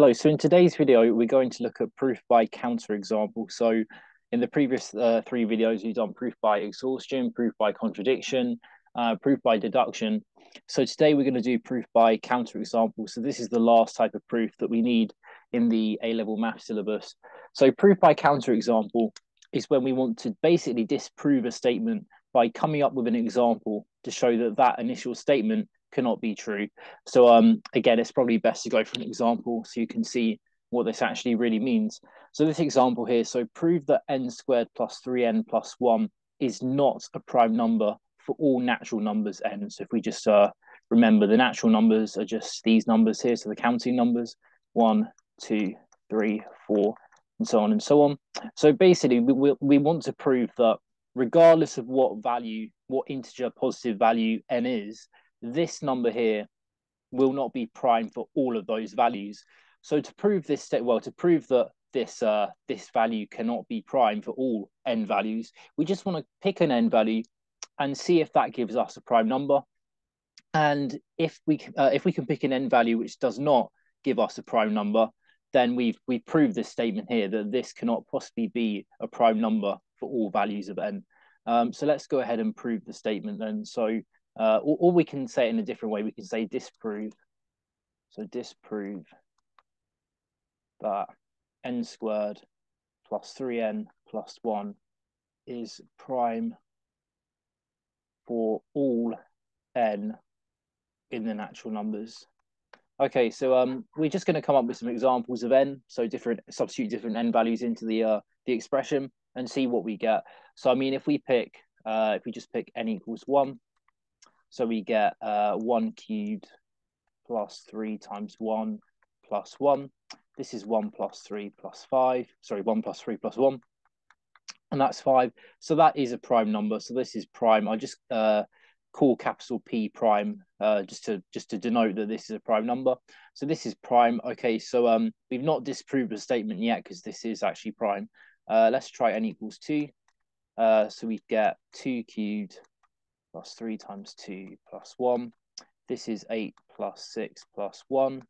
Hello, so in today's video, we're going to look at proof by counterexample. So in the previous uh, three videos, we've done proof by exhaustion, proof by contradiction, uh, proof by deduction. So today we're going to do proof by counterexample. So this is the last type of proof that we need in the A-level math syllabus. So proof by counterexample is when we want to basically disprove a statement by coming up with an example to show that that initial statement cannot be true. So um, again, it's probably best to go for an example so you can see what this actually really means. So this example here, so prove that n squared plus 3n plus 1 is not a prime number for all natural numbers n. So if we just uh, remember the natural numbers are just these numbers here, so the counting numbers, one, two, three, four, and so on and so on. So basically, we, we, we want to prove that regardless of what value, what integer positive value n is, this number here will not be prime for all of those values. So to prove this, state, well, to prove that this uh, this value cannot be prime for all n values, we just want to pick an n value and see if that gives us a prime number. And if we uh, if we can pick an n value which does not give us a prime number, then we've we've proved this statement here that this cannot possibly be a prime number for all values of n. Um, so let's go ahead and prove the statement then. So uh, or, or we can say it in a different way. We can say disprove. So disprove that n squared plus 3n plus 1 is prime for all n in the natural numbers. Okay, so um, we're just going to come up with some examples of n, so different substitute different n values into the uh, the expression and see what we get. So I mean, if we pick, uh, if we just pick n equals one, so we get uh, 1 cubed plus 3 times 1 plus 1. This is 1 plus 3 plus 5. Sorry, 1 plus 3 plus 1. And that's 5. So that is a prime number. So this is prime. I just uh, call capital P prime uh, just to just to denote that this is a prime number. So this is prime. Okay, so um, we've not disproved the statement yet because this is actually prime. Uh, let's try n equals 2. Uh, so we get 2 cubed plus 3 times 2 plus 1. This is 8 plus 6 plus 1.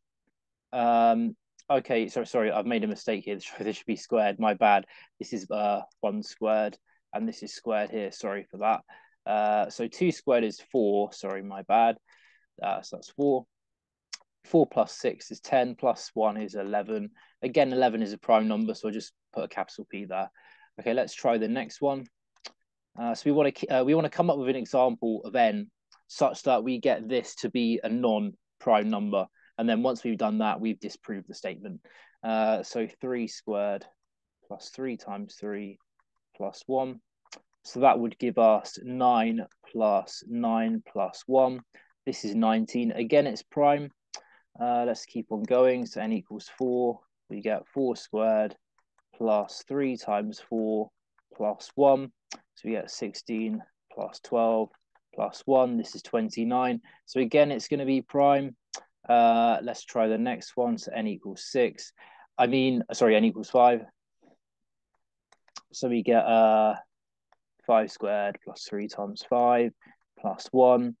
Um, okay, so sorry, I've made a mistake here. This should be squared. My bad. This is uh, 1 squared, and this is squared here. Sorry for that. Uh, so 2 squared is 4. Sorry, my bad. Uh, so that's 4. 4 plus 6 is 10, plus 1 is 11. Again, 11 is a prime number, so I'll just put a capital P there. Okay, let's try the next one. Uh, so we want to uh, we want to come up with an example of n such that we get this to be a non-prime number, and then once we've done that, we've disproved the statement. Uh, so three squared plus three times three plus one. So that would give us nine plus nine plus one. This is 19. Again, it's prime. Uh, let's keep on going. So n equals four. We get four squared plus three times four plus one. So we get 16 plus 12 plus 1. This is 29. So again, it's going to be prime. Uh, let's try the next one. So n equals 6. I mean, sorry, n equals 5. So we get uh, 5 squared plus 3 times 5 plus 1.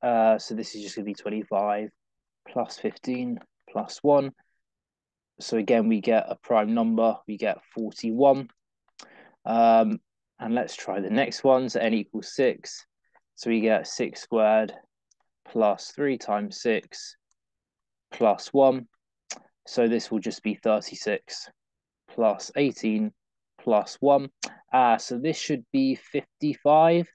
Uh, so this is just going to be 25 plus 15 plus 1. So again, we get a prime number. We get 41. Um, and let's try the next one. So n equals 6. So we get 6 squared plus 3 times 6 plus 1. So this will just be 36 plus 18 plus 1. Uh, so this should be 55.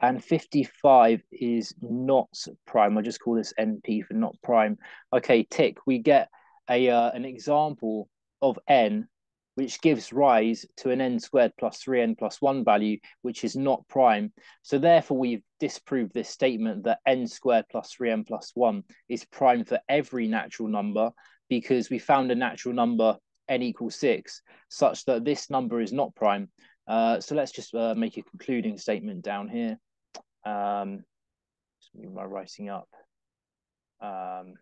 And 55 is not prime. I'll just call this NP for not prime. Okay, tick. We get a uh, an example of n which gives rise to an n squared plus 3n plus 1 value, which is not prime. So therefore, we've disproved this statement that n squared plus 3n plus 1 is prime for every natural number because we found a natural number n equals 6 such that this number is not prime. Uh, so let's just uh, make a concluding statement down here. Um, just move my writing up. Um,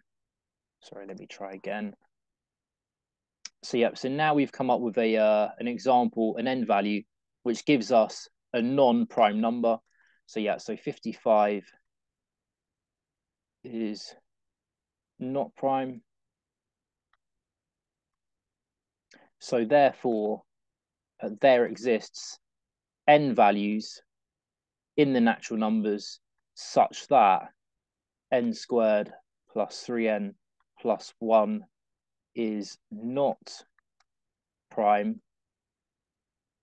sorry, let me try again so yeah, so now we've come up with a uh, an example, an n value, which gives us a non-prime number. So yeah, so 55 is not prime. So therefore, uh, there exists n values in the natural numbers such that n squared plus 3n plus 1 is not prime.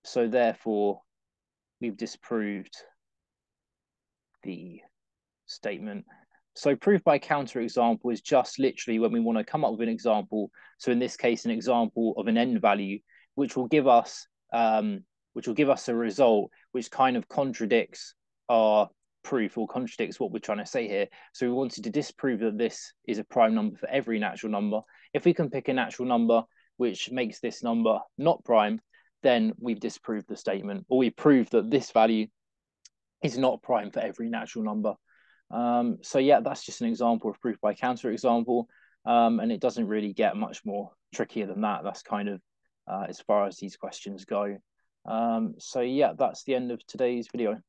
So therefore, we've disproved the statement. So proof by counterexample is just literally when we want to come up with an example. So in this case, an example of an n value, which will give us um, which will give us a result which kind of contradicts our proof or contradicts what we're trying to say here. So we wanted to disprove that this is a prime number for every natural number. If we can pick a natural number which makes this number not prime, then we've disproved the statement, or we prove that this value is not prime for every natural number. Um, so yeah, that's just an example of proof by counterexample, um, and it doesn't really get much more trickier than that. That's kind of uh, as far as these questions go. Um, so yeah, that's the end of today's video.